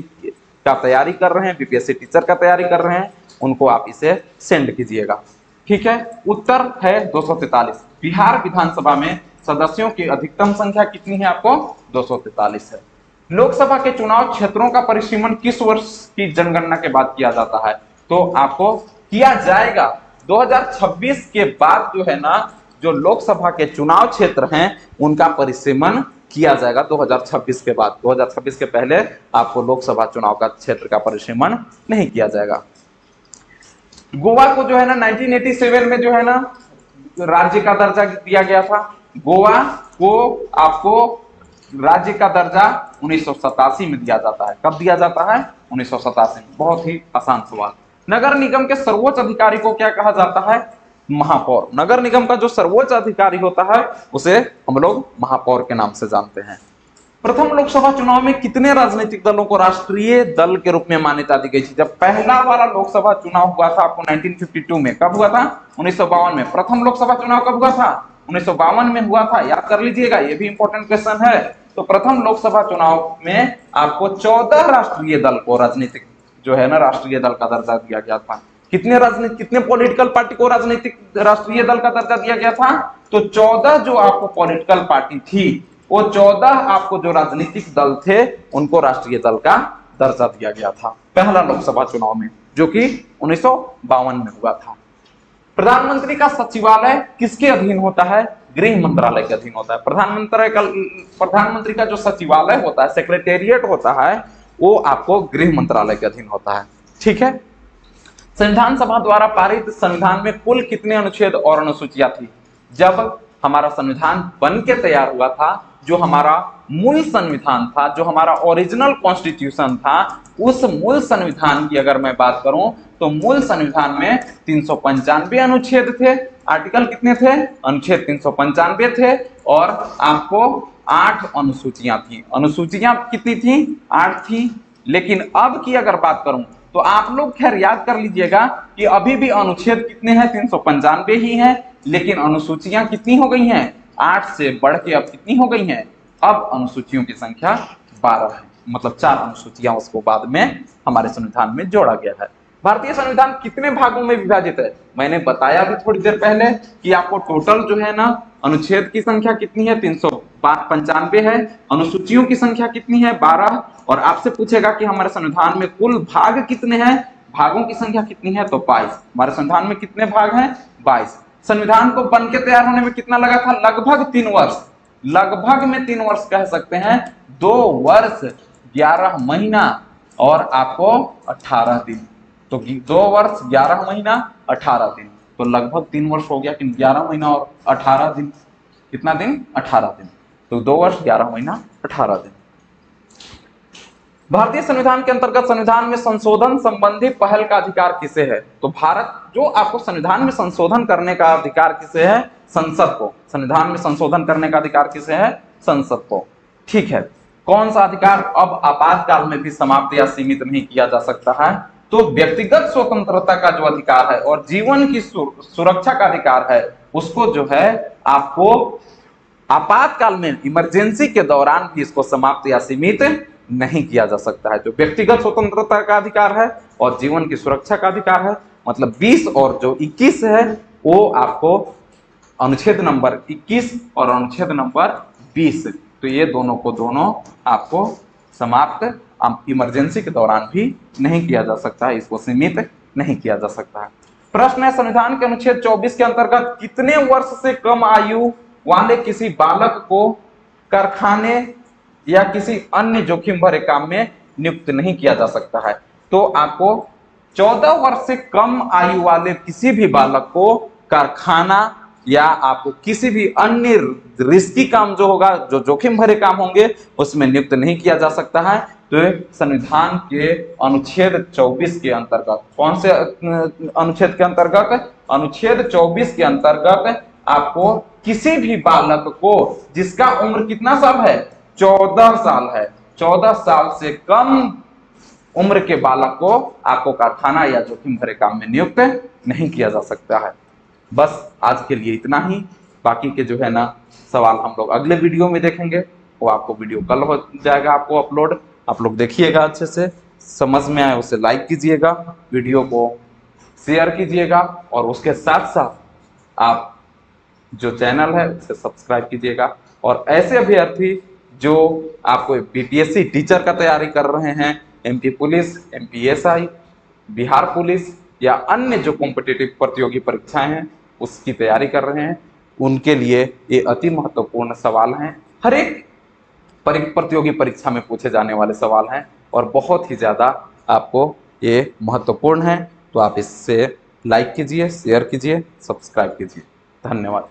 का तैयारी कर रहे हैं बीपीएससी टीचर का तैयारी कर रहे हैं, उनको आप इसे सेंड कीजिएगा। ठीक है? उत्तर है दो बिहार विधानसभा में सदस्यों की अधिकतम संख्या कितनी है आपको? दो है। लोकसभा के चुनाव क्षेत्रों का परिसीमन किस वर्ष की जनगणना के बाद किया जाता है? तो आपको किया जाएगा। 2026 के बाद जो है ना, जो लोकसभा के चुनाव क्षेत्र हैं, उनका परिसीमन किया जाएगा 2026 के बाद। 2026 के पहले आपको लोकसभा चुनाव का क्षेत्र का परिसीमन नहीं किया जाएगा। गोवा को जो है ना 1987 में जो है ना, राज्य का दर्जा दिया गया था। गोवा को आपको राज्य का दर्जा उन्नीस सौ सतासी में दिया जाता है। कब दिया जाता है? उन्नीस सौ सतासी में। बहुत ही आसान सवाल। नगर निगम के सर्वोच्च अधिकारी को क्या कहा जाता है? महापौर। नगर निगम का जो सर्वोच्च अधिकारी होता है, उसे हम लोग महापौर के नाम से जानते हैं। प्रथम लोकसभा चुनाव में कितने राजनीतिक दलों को राष्ट्रीय दल के रूप में मान्यता दी गई थी? जब पहला वाला लोकसभा चुनाव हुआ था आपको 1952 में, कब हुआ था? उन्नीस सौ बावन में। प्रथम लोकसभा चुनाव कब हुआ था? उन्नीस में हुआ था, याद कर लीजिएगा, ये भी इंपॉर्टेंट क्वेश्चन है। तो प्रथम लोकसभा चुनाव में आपको चौदह राष्ट्रीय दल को राजनीतिक जो है ना, राष्ट्रीय दल का दर्जा दिया गया था। कितने राजनीतिक कितने पॉलिटिकल पार्टी को राजनीतिक, राष्ट्रीय दल का दर्जा दिया गया था? तो चौदह जो आपको पॉलिटिकमें पार्टी थी, वो चौदह आपको जो राजनीतिक दल थे, उनको राष्ट्रीय दल का दर्जा दिया गया था, पहला लोकसभा चुनाव में, जो कि उन्नीस सौ बावन में हुआ था। प्रधानमंत्री का सचिवालय किसके अधीन होता है? गृह मंत्रालय के अधीन होता है। प्रधानमंत्री का प्रधानमंत्री का जो सचिवालय होता है सेक्रेटेरिएट होता है, वो आपको गृह मंत्रालय के अधीन होता है। ठीक है? संविधान सभा द्वारा पारित संविधान में कुल कितने अनुच्छेद और अनुसूचियाँ थी? जब हमारा संविधान बन के तैयार हुआ था जो हमारा मूल संविधान था, जो हमारा ओरिजिनल कॉन्स्टिट्यूशन था, उस मूल संविधान की अगर मैं बात करूँ तो मूल संविधान में तीन अनुच्छेद थे। आर्टिकल कितने थे? अनुच्छेद तीन सौ पंचानवे थे और आपको आठ अनुसूचियाँ थी। अनुसूचियाँ कितनी थी? आठ थी। लेकिन अब की अगर बात करूँ तो आप लोग खैर याद कर लीजिएगा कि अभी भी अनुच्छेद कितने हैं? तीन सौ पंचानबे ही हैं, लेकिन अनुसूचियाँ कितनी हो गई हैं? आठ से बढ़ के अब कितनी हो गई हैं? अब अनुसूचियों की संख्या बारह है। मतलब चार अनुसूचियाँ उसको बाद में हमारे संविधान में जोड़ा गया है। भारतीय संविधान कितने भागों में विभाजित है? मैंने बताया भी थोड़ी देर पहले कि आपको टोटल जो है ना, अनुच्छेद की संख्या कितनी है? तीन सौ पंचानवे है। अनुसूचियों की संख्या कितनी है? बारह। और आपसे पूछेगा कि हमारे संविधान में कुल भाग कितने हैं? भागों की संख्या कितनी है? तो बाईस। हमारे संविधान में कितने भाग हैं? बाईस। संविधान को बन के तैयार होने में कितना लगा था? लगभग तीन वर्ष। लगभग में तीन वर्ष कह सकते हैं। दो वर्ष, ग्यारह महीना और आपको अठारह दिन। तो दो वर्ष, ग्यारह महीना, अठारह दिन। तो लगभग तीन वर्ष हो गया कि ग्यारह महीना और अठारह दिन। कितना दिन? अठारह दिन। तो दो वर्ष, ग्यारह महीना, अठारह दिन। भारतीय संविधान के अंतर्गत संविधान में संशोधन संबंधी पहल का अधिकार किसे है? तो भारत जो आपको संविधान में संशोधन करने का अधिकार किसे है? संसद को। संविधान में संशोधन करने का अधिकार किसे है? संसद को। ठीक है। कौन सा अधिकार अब आपातकाल में भी समाप्त या सीमित नहीं किया जा सकता है? तो व्यक्तिगत स्वतंत्रता का जो अधिकार है और जीवन की सुरक्षा का अधिकार है, उसको जो है आपको आपातकाल में इमरजेंसी के दौरान भी इसको समाप्त या सीमित नहीं किया जा सकता है। जो व्यक्तिगत स्वतंत्रता का अधिकार है और जीवन की सुरक्षा का अधिकार है मतलब 20 और जो 21 है, वो आपको अनुच्छेद नंबर 21 और अनुच्छेद नंबर 20 तो ये दोनों को दोनों आपको समाप्त इमरजेंसी के दौरान भी नहीं किया जा सकता है, इसको सीमित नहीं किया जा सकता है। प्रश्न है, संविधान के अनुच्छेद 24 के अंतर्गत कितने वर्ष से कम आयु वाले किसी बालक को कारखाने या किसी अन्य जोखिम भरे काम में नियुक्त नहीं किया जा सकता है। तो आपको 14 वर्ष से कम आयु वाले किसी भी बालक को कारखाना या आपको किसी भी अन्य रिस्की काम जो होगा, जो जोखिम भरे काम होंगे, उसमें नियुक्त नहीं किया जा सकता है। तो संविधान के अनुच्छेद 24 के अंतर्गत, कौन से अनुच्छेद के अंतर्गत? अनुच्छेद 24 के अंतर्गत आपको किसी भी बालक को, जिसका उम्र कितना साल है चौदह साल है। चौदह साल से कम उम्र के बालक को आपको कारखाना या जोखिम भरे काम में नियुक्त नहीं किया जा सकता है। बस आज के लिए इतना ही। बाकी के जो है ना सवाल हम लोग अगले वीडियो में देखेंगे। वो आपको वीडियो कल हो जाएगा आपको अपलोड। आप लोग देखिएगा अच्छे से। समझ में आए उसे लाइक कीजिएगा। वीडियो को शेयर कीजिएगा। और उसके साथ साथ आप जो चैनल है उसे सब्सक्राइब कीजिएगा। और ऐसे अभ्यर्थी जो आपको बीपीएससी टीचर का तैयारी कर रहे हैं MP police MPSI Bihar police या अन्य जो कॉम्पिटेटिव प्रतियोगी परीक्षाएँ हैं, उसकी तैयारी कर रहे हैं। उनके लिए ये अति महत्वपूर्ण सवाल हैं। हर एक प्रतियोगी परीक्षा में पूछे जाने वाले सवाल हैं और बहुत ही ज़्यादा आपको ये महत्वपूर्ण है। तो आप इससे लाइक कीजिए शेयर कीजिए सब्सक्राइब कीजिए। धन्यवाद।